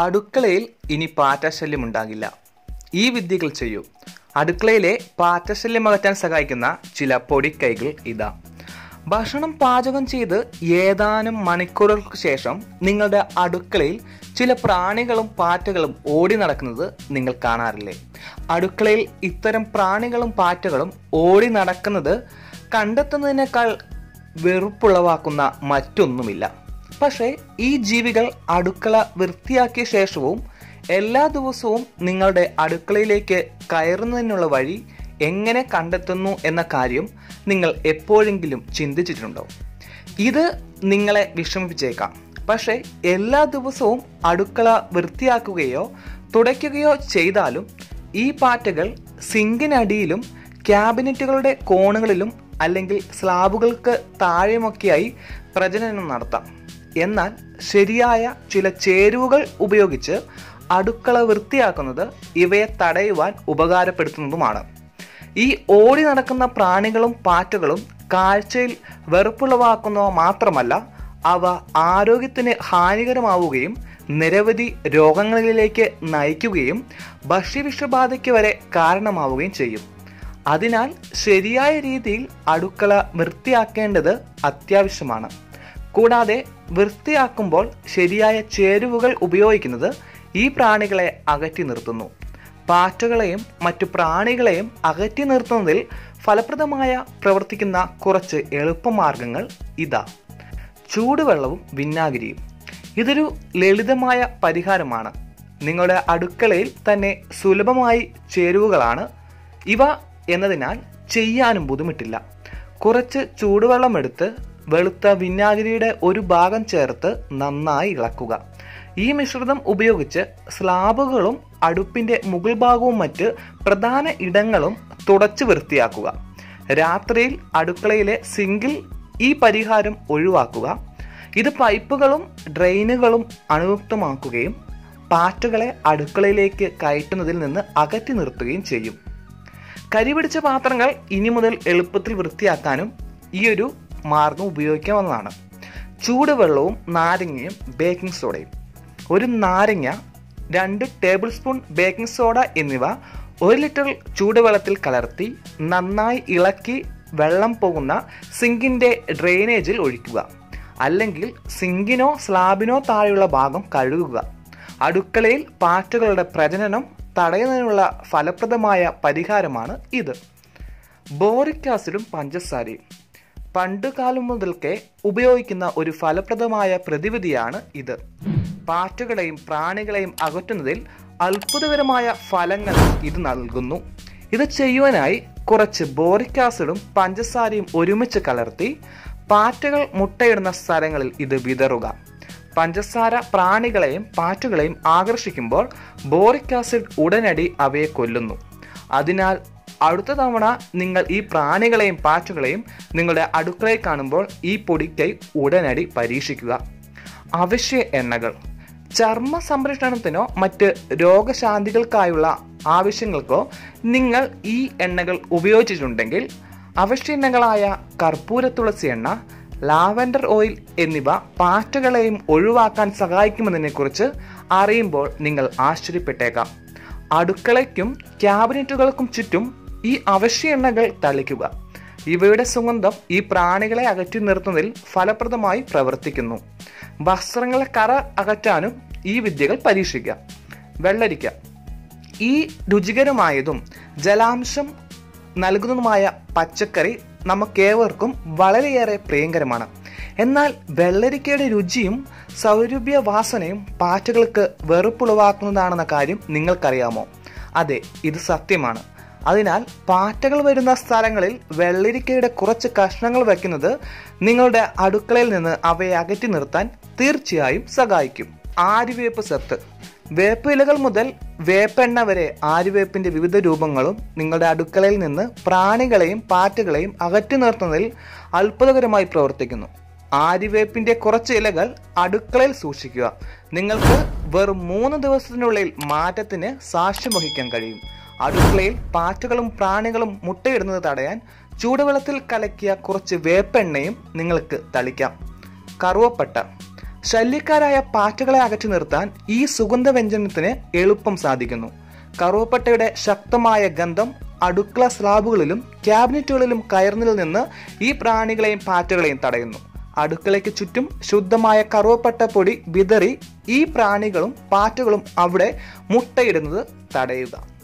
അടുക്കളയിൽ ഇനി പാറ്റശല്യം ഉണ്ടാകില്ല. ഈ വിദ്യകൾ ചെയ്യൂ. അടുക്കളയിലെ പാറ്റശല്യം അകറ്റാൻ സഹായിക്കുന്ന ചില പൊടിക്കൈകൾ ഇതാ. ഭക്ഷണം പാചകം ചെയ്ത് ഏതാനും മണിക്കൂറുകൾക്ക് ശേഷം നിങ്ങളുടെ അടുക്കളയിൽ ചില പ്രാണികളും പാറ്റകളും ഓടി നടക്കുന്നത് നിങ്ങൾ കാണാറില്ലേ? അടുക്കളയിൽ ഇത്തരം പ്രാണികളും പാറ്റകളും ഓടി നടക്കുന്നത് കണ്ടെത്തുന്നതിനേക്കാൾ വെറുപ്പുളവാക്കുന്ന മറ്റൊന്നുമില്ല. പക്ഷേ ഈ ജീവികൾ അടുക്കള വൃത്തിയാക്കിയ ശേഷവും എല്ലാ ദിവസവും നിങ്ങളുടെ അടുക്കളയിലേക്ക് കയറുന്നതിനുള്ള വഴി എങ്ങനെ കണ്ടെത്തുന്നു എന്ന കാര്യം നിങ്ങൾ എപ്പോഴെങ്കിലും ചിന്തിച്ചിട്ടുണ്ടോ? ഇത് നിങ്ങളെ വിഷമിപ്പിച്ചേക്കാം. പക്ഷേ എല്ലാ ദിവസവും അടുക്കള വൃത്തിയാക്കുകയോ തുടയ്ക്കുകയോ ചെയ്താലും ഈ പാറ്റകൾ സിങ്കിനടിയിലും ക്യാബിനറ്റുകളുടെ കോണുകളിലും അല്ലെങ്കിൽ സ്ലാബുകൾക്ക് താഴെയുമൊക്കെയായി പ്രജനനം നടത്താം. എന്നാൽ ശരിയായ ചില ചേരുവകൾ ഉപയോഗിച്ച് അടുക്കള വൃത്തിയാക്കുന്നത് ഇവയെ തടയുവാൻ ഉപകാരപ്പെടുത്തുന്നതുമാണ്. ഈ ഓടി നടക്കുന്ന പ്രാണികളും പാറ്റകളും കാഴ്ചയിൽ വെറുപ്പുളവാക്കുന്നവ മാത്രമല്ല അവ ആരോഗ്യത്തിന് ഹാനികരമാവുകയും നിരവധി രോഗങ്ങളിലേക്ക് നയിക്കുകയും ഭക്ഷ്യവിഷബാധയ്ക്ക് വരെ കാരണമാവുകയും ചെയ്യും. അതിനാൽ ശരിയായ രീതിയിൽ അടുക്കള വൃത്തിയാക്കേണ്ടത് അത്യാവശ്യമാണ്. കൂടാതെ വൃത്തിയാക്കുമ്പോൾ ശരിയായ ചേരുവകൾ ഉപയോഗിക്കുന്നത് ഈ പ്രാണികളെ അകറ്റി നിർത്തുന്നു. പാറ്റകളെയും മറ്റു പ്രാണികളെയും അകറ്റി നിർത്തുന്നതിൽ ഫലപ്രദമായ പ്രവർത്തിക്കുന്ന കുറച്ച് എളുപ്പമാർഗങ്ങൾ ഇതാ. ചൂടുവെള്ളവും വിന്നാഗിരിയും ഇതൊരു ലളിതമായ പരിഹാരമാണ്. നിങ്ങളുടെ അടുക്കളയിൽ തന്നെ സുലഭമായി ചേരുവകളാണ്. ഇവ എന്നതിനാൽ ചെയ്യാനും ബുദ്ധിമുട്ടില്ല. കുറച്ച് ചൂടുവെള്ളം എടുത്ത് വെളുത്ത വിനാഗിരിയുടെ ഒരു ഭാഗം ചേർത്ത് നന്നായി ഇളക്കുക. ഈ മിശ്രിതം ഉപയോഗിച്ച് സ്ലാബുകളും അടുപ്പിന്റെ മുകൾ ഭാഗവും മറ്റ് പ്രധാന ഇടങ്ങളും തുടച്ചു വൃത്തിയാക്കുക. രാത്രിയിൽ അടുക്കളയിലെ സിങ്കിൽ ഈ പരിഹാരം ഒഴിവാക്കുക. ഇത് പൈപ്പുകളും ഡ്രെയിനുകളും അണുമുക്തമാക്കുകയും പാറ്റകളെ അടുക്കളയിലേക്ക് കയറ്റുന്നതിൽ നിന്ന് അകറ്റി നിർത്തുകയും ചെയ്യും. കരിപിടിച്ച പാത്രങ്ങൾ ഇനി മുതൽ എളുപ്പത്തിൽ വൃത്തിയാക്കാനും ഈ ഒരു മാർഗം ഉപയോഗിക്കാവുന്നതാണ്. ചൂടുവെള്ളവും നാരങ്ങയും ബേക്കിംഗ് സോഡയും ഒരു നാരങ്ങ രണ്ട് ടേബിൾ സ്പൂൺ ബേക്കിംഗ് സോഡ എന്നിവ ഒരു ലിറ്റർ ചൂടുവെള്ളത്തിൽ കലർത്തി നന്നായി ഇളക്കി വെള്ളം പോകുന്ന സിങ്കിന്റെ ഡ്രെയിനേജിൽ ഒഴിക്കുക. അല്ലെങ്കിൽ സിങ്കിനോ സ്ലാബിനോ താഴെയുള്ള ഭാഗം കഴുകുക. അടുക്കളയിൽ പാറ്റകളുടെ പ്രജനനം തടയുന്നതിനുള്ള ഫലപ്രദമായ പരിഹാരമാണ് ഇത്. ബോറിക് ആസിഡും പഞ്ചസാരയും. പണ്ടുകാലം മുതൽക്കേ ഉപയോഗിക്കുന്ന ഒരു ഫലപ്രദമായ പ്രതിവിധിയാണ് ഇത്. പാറ്റുകളെയും പ്രാണികളെയും അകറ്റുന്നതിൽ അത്ഭുതകരമായ ഫലങ്ങൾ ഇത് നൽകുന്നു. ഇത് ചെയ്യുവാനായി കുറച്ച് ബോറിക് ആസിഡും പഞ്ചസാരയും ഒരുമിച്ച് കലർത്തി പാറ്റകൾ മുട്ടയിടുന്ന സ്ഥലങ്ങളിൽ ഇത് വിതറുക. പഞ്ചസാര പ്രാണികളെയും പാറ്റുകളെയും ആകർഷിക്കുമ്പോൾ ബോറിക് ആസിഡ് ഉടനടി അവയെ കൊല്ലുന്നു. അതിനാൽ അടുത്ത തവണ നിങ്ങൾ ഈ പ്രാണികളെയും പാറ്റുകളെയും നിങ്ങളുടെ അടുക്കളയിൽ കാണുമ്പോൾ ഈ പൊടിക്കൈ ഉടനടി പരീക്ഷിക്കുക. അവശ്യ എണ്ണകൾ. ചർമ്മ സംരക്ഷണത്തിനോ മറ്റ് രോഗശാന്തികൾക്കായുള്ള ആവശ്യങ്ങൾക്കോ നിങ്ങൾ ഈ എണ്ണകൾ ഉപയോഗിച്ചിട്ടുണ്ടെങ്കിൽ അവശ്യ എണ്ണകളായ കർപ്പൂര തുളസി എണ്ണ ലാവൻഡർ ഓയിൽ എന്നിവ പാറ്റകളെയും ഒഴിവാക്കാൻ സഹായിക്കുമെന്നതിനെക്കുറിച്ച് അറിയുമ്പോൾ നിങ്ങൾ ആശ്ചര്യപ്പെട്ടേക്കാം. അടുക്കളയ്ക്കും ക്യാബിനറ്റുകൾക്കും ചുറ്റും ഈ അവശ്യ എണ്ണകൾ തളിക്കുക. ഇവയുടെ സുഗന്ധം ഈ പ്രാണികളെ അകറ്റി നിർത്തുന്നതിൽ ഫലപ്രദമായി പ്രവർത്തിക്കുന്നു. വസ്ത്രങ്ങളെ കറ അകറ്റാനും ഈ വിദ്യകൾ പരീക്ഷിക്കാം വെള്ളരിക്ക. ഈ രുചികരമായതും ജലാംശം നൽകുന്നതുമായ പച്ചക്കറി നമുക്കേവർക്കും വളരെയേറെ പ്രിയങ്കരമാണ്. എന്നാൽ വെള്ളരിക്കയുടെ രുചിയും സൗരഭ്യ വാസനയും പാറ്റകൾക്ക് വെറുപ്പുളവാക്കുന്നതാണെന്ന കാര്യം നിങ്ങൾക്കറിയാമോ? അതെ ഇത് സത്യമാണ്. അതിനാൽ പാറ്റകൾ വരുന്ന സ്ഥലങ്ങളിൽ വെള്ളരിക്കയുടെ കുറച്ച് കഷ്ണങ്ങൾ വയ്ക്കുന്നത് നിങ്ങളുടെ അടുക്കളയിൽ നിന്ന് അവയെ അകറ്റി നിർത്താൻ തീർച്ചയായും സഹായിക്കും. ആര്യവേപ്പ് സത്ത് വേപ്പ് ഇലകൾ മുതൽ വേപ്പെണ്ണ വരെ ആരിവേപ്പിന്റെ വിവിധ രൂപങ്ങളും നിങ്ങളുടെ അടുക്കളയിൽ നിന്ന് പ്രാണികളെയും പാറ്റകളെയും അകറ്റി നിർത്തുന്നതിൽ അത്ഭുതകരമായി പ്രവർത്തിക്കുന്നു. ആരിവേപ്പിന്റെ കുറച്ച് ഇലകൾ അടുക്കളയിൽ സൂക്ഷിക്കുക. നിങ്ങൾക്ക് വെറും മൂന്ന് ദിവസത്തിനുള്ളിൽ മാറ്റത്തിന് സാക്ഷ്യം വഹിക്കാൻ കഴിയും. അടുക്കളയിൽ പാറ്റുകളും പ്രാണികളും മുട്ടയിടുന്നത് തടയാൻ ചൂടുവെള്ളത്തിൽ കലക്കിയ കുറച്ച് വേപ്പെണ്ണയും നിങ്ങൾക്ക് തളിക്കാം. കറുവപ്പട്ട. ശല്യക്കാരായ പാറ്റകളെ അകറ്റി നിർത്താൻ ഈ സുഗന്ധവ്യഞ്ജനത്തിന് എളുപ്പം സാധിക്കുന്നു. കറുവപ്പട്ടയുടെ ശക്തമായ ഗന്ധം അടുക്കള സ്ലാബുകളിലും ക്യാബിനറ്റുകളിലും കയറുന്നതിൽ നിന്ന് ഈ പ്രാണികളെയും പാറ്റകളെയും തടയുന്നു. അടുക്കളയ്ക്ക് ചുറ്റും ശുദ്ധമായ കറുവപ്പട്ട പൊടി വിതറി ഈ പ്രാണികളും പാറ്റകളും അവിടെ മുട്ടയിടുന്നത് തടയുക.